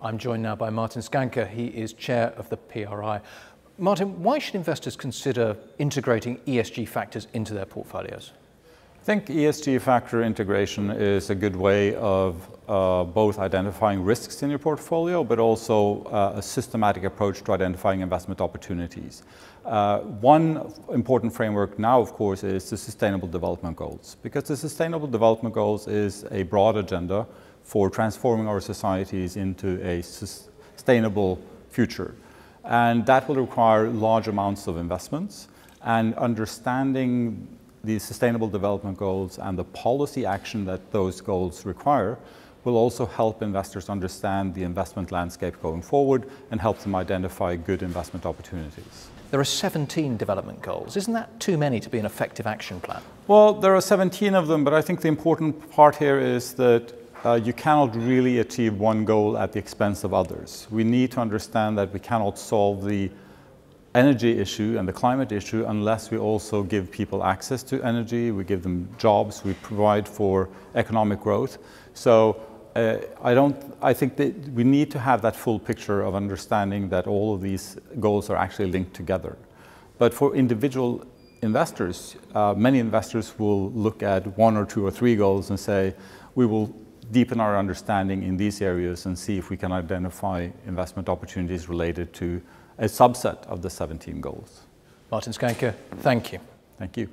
I'm joined now by Martin Skancke. He is chair of the PRI. Martin, why should investors consider integrating ESG factors into their portfolios? I think ESG factor integration is a good way of uh, both identifying risks in your portfolio, but also uh, a systematic approach to identifying investment opportunities. Uh, one important framework now, of course, is the Sustainable Development Goals, because the Sustainable Development Goals is a broad agenda for transforming our societies into a sustainable future. And that will require large amounts of investments and understanding the Sustainable Development Goals and the policy action that those goals require will also help investors understand the investment landscape going forward and help them identify good investment opportunities. There are 17 development goals. Isn't that too many to be an effective action plan? Well, there are 17 of them, but I think the important part here is that uh, you cannot really achieve one goal at the expense of others. We need to understand that we cannot solve the energy issue and the climate issue unless we also give people access to energy, we give them jobs, we provide for economic growth. So uh, I don't. I think that we need to have that full picture of understanding that all of these goals are actually linked together. But for individual investors, uh, many investors will look at one or two or three goals and say, we will deepen our understanding in these areas and see if we can identify investment opportunities related to a subset of the 17 goals. Martin Skancke, thank you. Thank you.